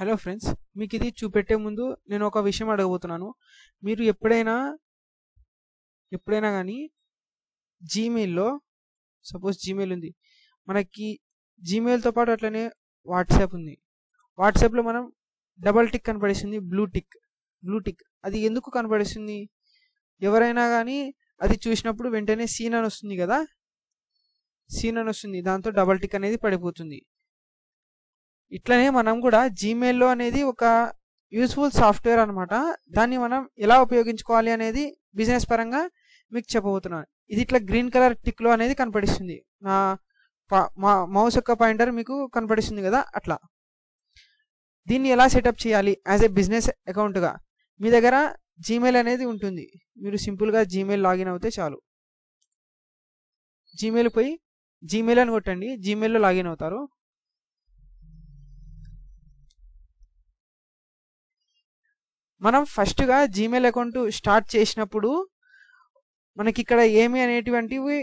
Hello friends మీకు ఇది చూపెట్టే ముందు నేను ఒక విషయం అడగబోతున్నాను. మీరు ఎప్పుడైనా ఎప్పుడైనా కానీ జీమెయిల్లో సపోజ్ జీమెయిల్ ఉంది. మనకి జీమెయిల్తో పాటు అట్లనే వాట్సాప్ ఉంది. వాట్సాప్లో మనం డబల్ టిక్ కనపడిస్తుంది బ్లూ టిక్ బ్లూ టిక్ అది ఎందుకు కనపడిస్తుంది ఎవరైనా కానీ అది చూసినప్పుడు వెంటనే సీన్ అని వస్తుంది కదా? సీన్ అని వస్తుంది. దాంతో డబల్ టిక్ అనేది పడిపోతుంది. ఇట్లనే మనం కూడా జీమెయిల్లో అనేది ఒక యూస్ఫుల్ సాఫ్ట్వేర్ అనమాట దాన్ని మనం ఎలా ఉపయోగించుకోవాలి అనేది బిజినెస్ పరంగా మీకు చెప్పబోతున్నాను. ఇది ఇట్లా గ్రీన్ కలర్ టిక్లో అనేది కనపడిస్తుంది. నా మా మౌస్ యొక్క పాయింటర్ మీకు కనపడిస్తుంది కదా అట్లా. దీన్ని ఎలా సెటప్ చేయాలి యాజ్ ఏ బిజినెస్ అకౌంట్గా మీ దగ్గర జీమెయిల్ అనేది ఉంటుంది. మీరు సింపుల్గా జీమెయిల్ లాగిన్ అవుతే చాలు. జీమెయిల్ పోయి జీమెయిల్ అని కొట్టండి. జీమెయిల్లో లాగిన్ అవుతారు. మనం ఫస్ట్గా జీమెయిల్ అకౌంట్ స్టార్ట్ చేసినప్పుడు మనకి ఇక్కడ ఏమి అనేటువంటివి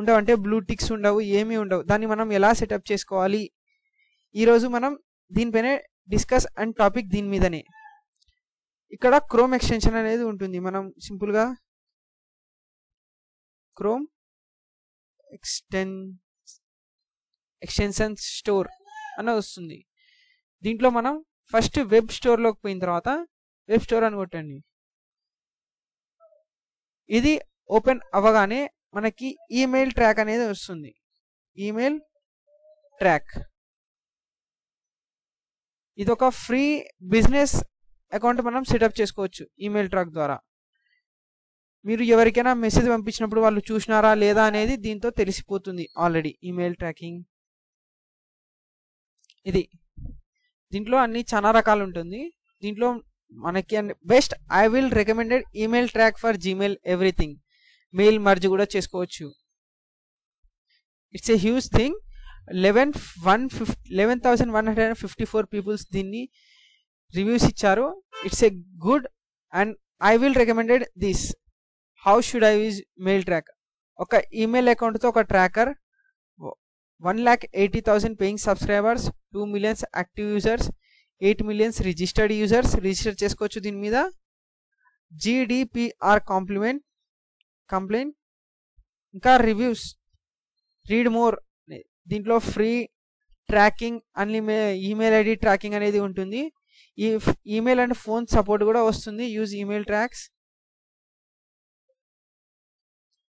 ఉండవు. అంటే బ్లూ టిక్స్ ఉండవు ఏమీ ఉండవు. దాన్ని మనం ఎలా సెటప్ చేసుకోవాలి? ఈరోజు మనం దీనిపైనే డిస్కస్ అండ్ టాపిక్ దీని మీదనే. ఇక్కడ క్రోమ్ ఎక్స్టెన్షన్ అనేది ఉంటుంది. మనం సింపుల్గా క్రోమ్ ఎక్స్టెన్ ఎక్స్టెన్షన్ స్టోర్ అని వస్తుంది. దీంట్లో మనం ఫస్ట్ వెబ్ స్టోర్లోకి పోయిన తర్వాత వెబ్ స్టోర్ అని కొట్టండి. ఇది ఓపెన్ అవ్వగానే మనకి ఈమెయిల్ ట్రాక్ అనేది వస్తుంది. Email track. ఇది ఒక ఫ్రీ బిజినెస్ అకౌంట్ మనం సెటప్ చేసుకోవచ్చు ఈమెయిల్ ట్రాక్ ద్వారా. మీరు ఎవరికైనా మెసేజ్ పంపించినప్పుడు వాళ్ళు చూసినారా లేదా అనేది దీంతో తెలిసిపోతుంది ఆల్రెడీ ఈమెయిల్ ట్రాకింగ్. ఇది. దీంట్లో అన్ని చాలా రకాలు ఉంటుంది. దీంట్లో మనకి best I will recommended email track for Gmail everything mail merge కూడా చేసుకోవచ్చు. It's a huge thing eleven one fif eleven thousand one hundred and fifty four peoples దీన్ని రివ్యూస్ ఇచ్చారు. It's a good and I will recommended this how should I use mail track ఒక email అకౌంట్తో ఒక tracker one lakh eighty thousand paying subscribers two millions active users eight millions registered users register చేసుకోవచ్చు దీని మీద. GDPR complement complaint ఇంకా reviews read more దీంట్లో free tracking unlimited email ID tracking అనేది ఉంటుంది. ఈ ఈమెయిల్ అండ్ ఫోన్ సపోర్ట్ కూడా వస్తుంది. యూజ్ ఈమెయిల్ ట్రాక్స్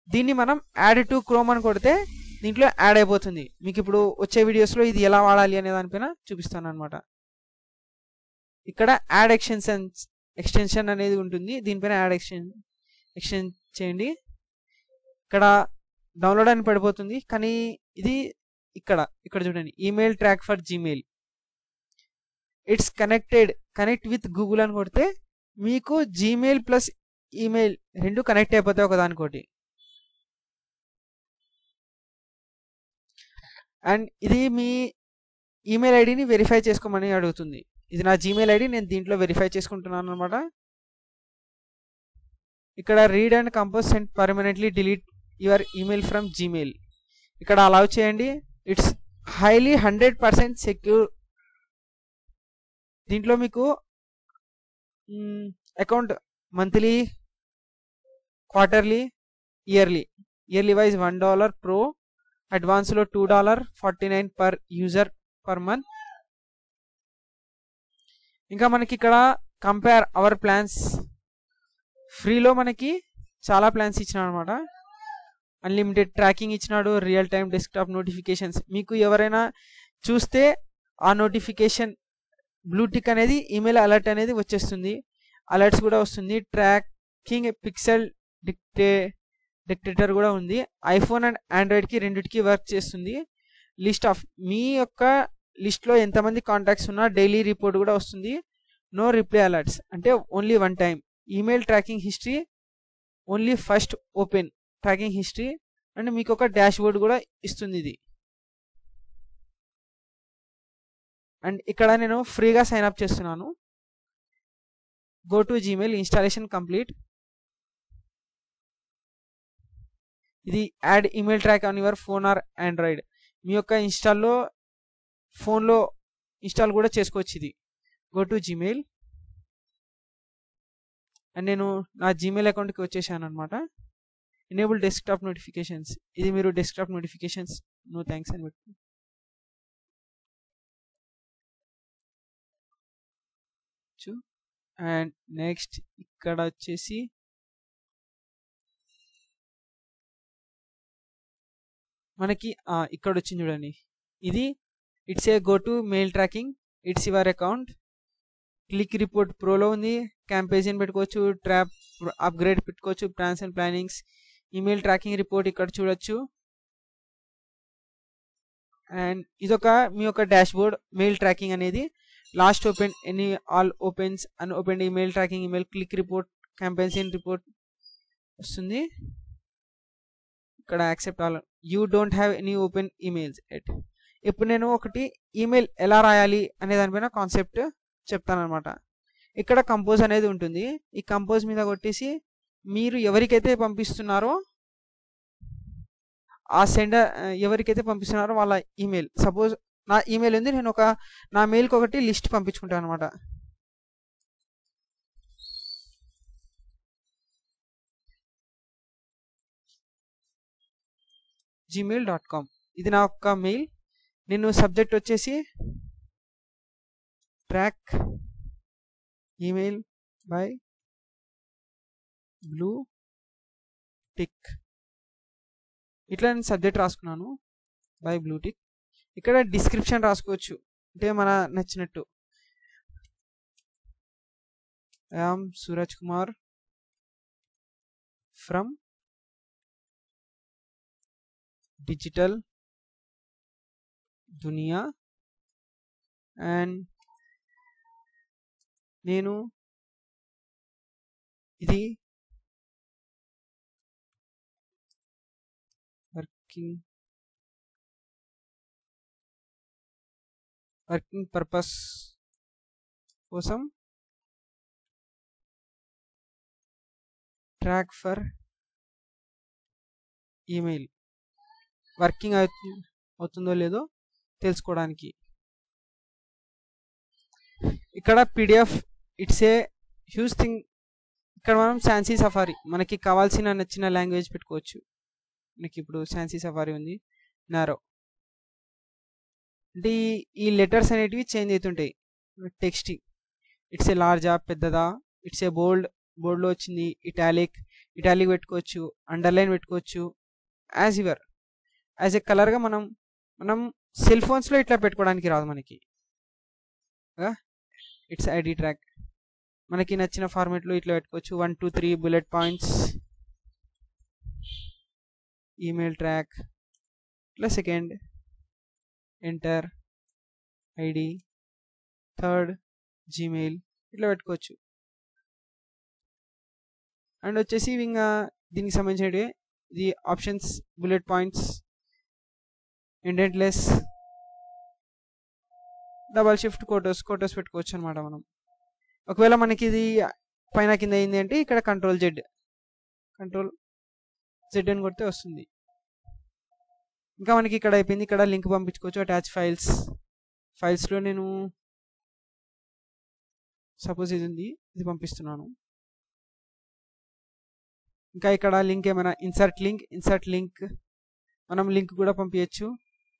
దీన్ని మనం యాడ్ టు క్రోమ్ అని కొడితే దీంట్లో యాడ్ అయిపోతుంది. మీకు ఇప్పుడు వచ్చే వీడియోస్లో ఇది ఎలా వాడాలి అనే దానిపైన చూపిస్తాను అనమాట ఇక్కడ యాడ్ ఎక్స్టెన్షన్ ఎక్స్టెన్షన్ అనేది ఉంటుంది. దీనిపైన యాడ్ ఎక్స్టెన్ ఎక్స్టెన్ చేయండి. ఇక్కడ డౌన్లోడ్ అని పడిపోతుంది. కానీ ఇది ఇక్కడ ఇక్కడ చూడండి. Email track for Gmail it's connected connect with Google అని కొడితే మీకు జీమెయిల్ ప్లస్ ఈమెయిల్ రెండు కనెక్ట్ అయిపోతాయి ఒకదానికోటి అండ్ ఇది మీ ఈమెయిల్ ఐడిని వెరిఫై చేసుకోమని అడుగుతుంది. ఇది నా జీమెయిల్ ఐడి నేను దీంట్లో వెరిఫై చేసుకుంటున్నాను అనమాట ఇక్కడ read and compose send permanently delete your email from Gmail ఇక్కడ అలౌ చేయండి. It's highly hundred percent secure దీంట్లో మీకు account monthly quarterly yearly yearly wise one dollar pro అడ్వాన్స్లో two dollar forty nine per user per month ఇంకా మనకి ఇక్కడ compare hour plans ఫ్రీలో మనకి చాలా plans ఇచ్చినాడు అనమాట అన్లిమిటెడ్ ట్రాకింగ్ ఇచ్చినాడు రియల్ టైమ్ డెస్క్టాప్ నోటిఫికేషన్స్ మీకు ఎవరైనా చూస్తే ఆ నోటిఫికేషన్ బ్లూటిక్ అనేది ఈమెయిల్ అలర్ట్ అనేది వచ్చేస్తుంది. అలర్ట్స్ కూడా వస్తుంది. ట్రాకింగ్ పిక్సెల్ డిక్టే డిక్టేటర్ కూడా ఉంది. ఐఫోన్ అండ్ ఆండ్రాయిడ్కి రెండింటికి వర్క్ చేస్తుంది. లిస్ట్ ఆఫ్ మీ యొక్క లిస్ట్లో ఎంతమంది కాంటాక్ట్స్ ఉన్నా డైలీ రిపోర్ట్ కూడా వస్తుంది. No reply alerts. అంటే only one time email tracking history only first open tracking history and మీకు ఒక డాష్ బోర్డ్ కూడా ఇస్తుంది ఇది. అండ్ ఇక్కడ నేను ఫ్రీగా సైన్ అప్ చేస్తున్నాను. Go to Gmail installation complete ఇది add email track on your phone or Android మీ యొక్క ఇన్స్టాల్లో ఫోన్లో ఇన్స్టాల్ కూడా చేసుకోవచ్చు ఇది. గో టు జీమెయిల్ అండ్ నేను నా జీమెయిల్ అకౌంట్కి వచ్చేసాను అనమాట ఎనేబుల్ డెస్క్టాప్ నోటిఫికేషన్స్ ఇది మీరు డెస్క్టాప్ నోటిఫికేషన్స్ నో థ్యాంక్స్ అని పెట్టి అండ్ నెక్స్ట్ ఇక్కడ వచ్చేసి మనకి ఇక్కడ వచ్చింది చూడండి. ఇది it's a go to mail tracking it's your account click report ప్రోలో ఉంది. క్యాంపేజన్ పెట్టుకోవచ్చు ట్రాప్ అప్గ్రేడ్ పెట్టుకోవచ్చు plans and plannings email tracking report ఇక్కడ చూడొచ్చు. అండ్ ఇదొక మీ యొక్క డాష్బోర్డ్ మెయిల్ ట్రాకింగ్ అనేది. Last open any all opens un open email tracking email click report campaign report వస్తుంది. ఇక్కడ accept all you don't have any open emails at ఇప్పుడు నేను ఒకటి ఈమెయిల్ ఎలా రాయాలి అనే దానిపైన కాన్సెప్ట్ చెప్తానమాట ఇక్కడ కంపోజ్ అనేది ఉంటుంది. ఈ కంపోజ్ మీద కొట్టేసి మీరు ఎవరికైతే పంపిస్తున్నారో ఆ సెండర్ ఎవరికైతే పంపిస్తున్నారో వాళ్ళ ఈమెయిల్ సపోజ్ నా ఈమెయిల్ ఉంది నేను ఒక నా మెయిల్కి ఒకటి లిస్ట్ పంపించుకుంటాను అనమాట జీమెయిల్ డాట్ కామ్ ఇది నా యొక్క మెయిల్ నేను సబ్జెక్ట్ వచ్చేసి track email by blue tick. ఇట్లా నేను సబ్జెక్ట్ రాసుకున్నాను బై బ్లూ టిక్. ఇక్కడ డిస్క్రిప్షన్ రాసుకోవచ్చు అంటే మన నచ్చినట్టు. I am Suraj Kumar from digital Duniya. And నేను ఇది వర్కింగ్ వర్కింగ్ పర్పస్ కోసం ట్రాక్ ఫర్ ఈమెయిల్. వర్కింగ్ అవుతుందో లేదో తెలుసుకోవడానికి. ఇక్కడ PDF it's a huge thing ఇక్కడ మనం శాన్సీ సఫారీ మనకి కావాల్సిన నచ్చిన లాంగ్వేజ్ పెట్టుకోవచ్చు. మనకి ఇప్పుడు శాన్సీ సఫారీ ఉంది నారో అంటే ఈ లెటర్స్ అనేటివి చేంజ్ అవుతుంటాయి. టెక్స్ట్ ఇట్స్ ఏ లార్జా పెద్దదా ఇట్స్ ఏ బోల్డ్ బోల్డ్లో వచ్చింది ఇటాలిక్ ఇటాలిక్ పెట్టుకోవచ్చు అండర్లైన్ పెట్టుకోవచ్చు యాజ్ యువర్ యాజ్ ఏ కలర్గా మనం మనం సెల్ ఫోన్స్లో ఇట్లా పెట్టుకోవడానికి రాదు మనకి. ఇట్స్ ఐడి ట్రాక్ మనకి నచ్చిన ఫార్మేట్లో ఇట్లా పెట్టుకోవచ్చు. One two three bullet points email track ఇట్లా second enter ID third Gmail ఇట్లా పెట్టుకోవచ్చు. అండ్ వచ్చేసి ఇంకా దీనికి సంబంధించినవి. ఇది options bullet points indent less double shift quotes quotes పెట్టుకోవచ్చు అనమాట మనం. ఒకవేళ మనకి ఇది పైన కింద అయింది అంటే ఇక్కడ కంట్రోల్ జెడ్ కంట్రోల్ జెడ్ అని కొడితే వస్తుంది. ఇంకా మనకి ఇక్కడ అయిపోయింది. ఇక్కడ లింక్ పంపించుకోవచ్చు. Attach files. ఫైల్స్లో నేను సపోజ్ ఇది ఉంది. ఇది పంపిస్తున్నాను. ఇంకా ఇక్కడ లింక్ ఏమైనా ఇన్సర్ట్ లింక్ ఇన్సర్ట్ లింక్ మనం లింక్ కూడా పంపించచ్చు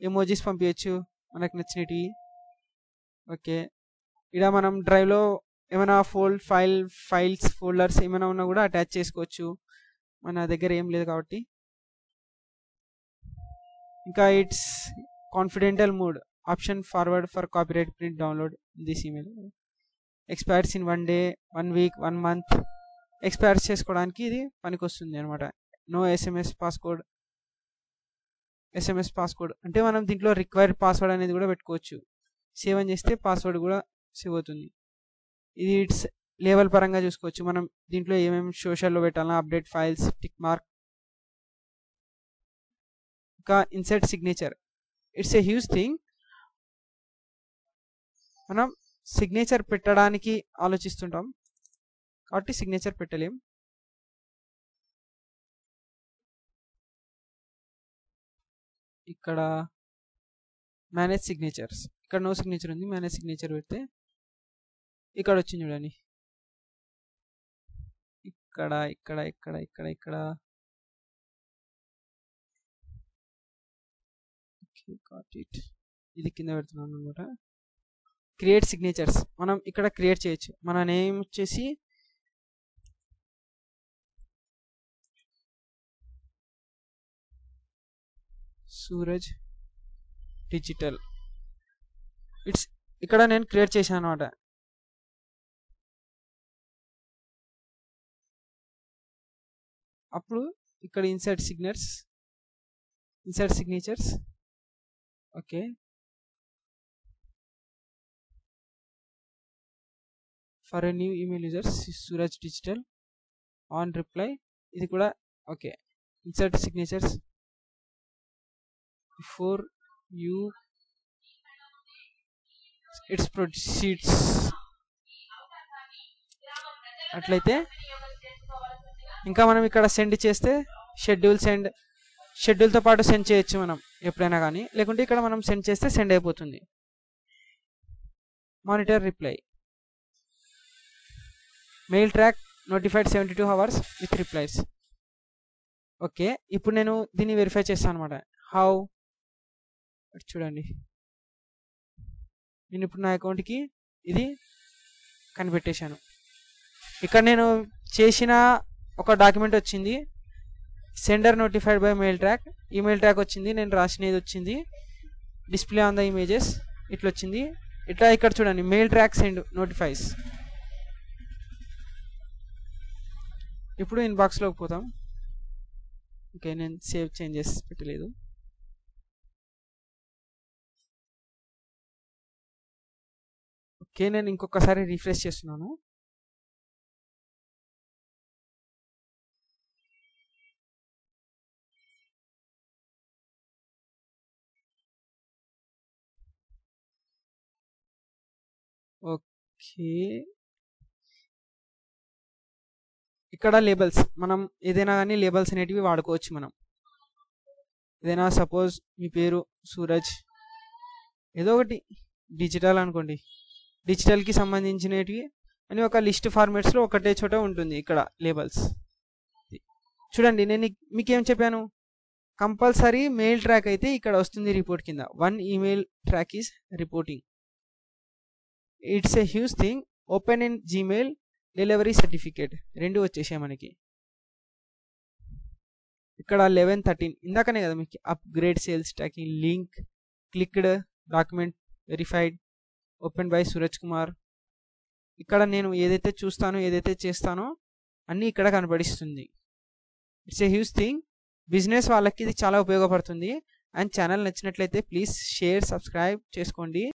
ఎమోజీస్ పంపించచ్చు మనకు నచ్చినవి. ఓకే. ఇక్కడ మనం డ్రైవ్లో ఏమైనా ఫోల్డ్ ఫైల్ ఫైల్స్ ఫోల్డర్స్ ఏమైనా ఉన్నా కూడా అటాచ్ చేసుకోవచ్చు. మన దగ్గర ఏం లేదు కాబట్టి. ఇంకా it's confidential mode. Option forward for copyright print download this email. Expires in one day one week one month. Expires చేసుకోవడానికి ఇది పనికొస్తుంది అనమాట no SMS passcode. SMS passcode. అంటే మనం దీంట్లో రిక్వైర్డ్ పాస్వర్డ్ అనేది కూడా పెట్టుకోవచ్చు. సేవ్ అని చేస్తే పాస్వర్డ్ కూడా సేవ్ అవుతుంది. ఇది ఇట్స్ లేవల్ పరంగా చూసుకోవచ్చు. మనం దీంట్లో ఏమేమి సోషల్లో పెట్టాలన్నా అప్డేట్ ఫైల్స్ టిక్ మార్క్ ఇంకా insert signature it's a huge thing మనం సిగ్నేచర్ పెట్టడానికి ఆలోచిస్తుంటాం. కాబట్టి సిగ్నేచర్ పెట్టలేం. ఇక్కడ మేనేజ్ సిగ్నేచర్స్ ఇక్కడ నో సిగ్నేచర్ ఉంది మేనేజ్ సిగ్నేచర్ పెడితే ఇక్కడ వచ్చింది చూడండి. ఇక్కడ ఇక్కడ ఇక్కడ ఇక్కడ ఇక్కడ. ఇది కింద పెడుతున్నాను అనమాట క్రియేట్ సిగ్నేచర్స్ మనం ఇక్కడ క్రియేట్ చేయొచ్చు. మన నేమ్ వచ్చేసి సూరజ్ డిజిటల్ ఇట్స్ ఇక్కడ నేను క్రియేట్ చేశాను అనమాట అప్పుడు ఇక్కడ insert signers insert signatures okay for a new email users Suraj digital on reply ఇది కూడా okay insert signatures before you it's proceeds అట్లయితే ఇంకా మనం ఇక్కడ సెండ్ చేస్తే షెడ్యూల్ సెండ్ షెడ్యూల్తో పాటు సెండ్ చేయొచ్చు మనం ఎప్పుడైనా కానీ లేకుంటే ఇక్కడ మనం సెండ్ చేస్తే సెండ్ అయిపోతుంది. Monitor reply mail track notified seventy two hours with replies okay ఇప్పుడు నేను దీన్ని వెరిఫై చేస్తాను అనమాట హౌ చూడండి. నేను ఇప్పుడు నా అకౌంట్కి ఇది కనిపెట్టేశాను. ఇక్కడ నేను చేసిన ఒక డాక్యుమెంట్ వచ్చింది. Sender notified by mail track. Email track వచ్చింది. నేను రాసినది వచ్చింది. డిస్ప్లే ఆన్ ద ఇమేజెస్ ఇట్లా వచ్చింది. ఇట్లా ఇక్కడ చూడండి. Mail track send notifies. ఇప్పుడు ఇన్బాక్స్లోకి పోతాం. ఓకే నేను సేవ్ చేంజెస్ పెట్టలేదు. ఓకే నేను ఇంకొకసారి రిఫ్రెష్ చేస్తున్నాను. ఓకే. ఇక్కడ లేబల్స్ మనం ఏదైనా కానీ లేబల్స్ అనేటివి వాడుకోవచ్చు మనం. ఏదైనా సపోజ్ మీ పేరు సూరజ్ ఏదో ఒకటి డిజిటల్ అనుకోండి. డిజిటల్కి సంబంధించినవి అని ఒక లిస్ట్ ఫార్మాట్స్లో ఒకటే చోట ఉంటుంది ఇక్కడ లేబల్స్. చూడండి నేను మీకేం చెప్పాను? కంపల్సరీ మెయిల్ ట్రాక్ అయితే ఇక్కడ వస్తుంది రిపోర్ట్ కింద. One email track is reporting. It's a huge thing. Open in Gmail delivery certificate. రెండు వచ్చేసాయి మనకి. ఇక్కడ లెవెన్ థర్టీన్. ఇందాకనే కదా మీకు upgrade sales tracking link clicked document verified open by Suraj Kumar. ఇక్కడ నేను ఏదైతే చూస్తానో ఏదైతే చేస్తానో అన్నీ ఇక్కడ కనబడిస్తుంది. It's a huge thing business వాళ్ళకి ఇది చాలా ఉపయోగపడుతుంది. అండ్ ఛానల్ నచ్చినట్లయితే ప్లీజ్ షేర్ సబ్స్క్రైబ్ చేసుకోండి.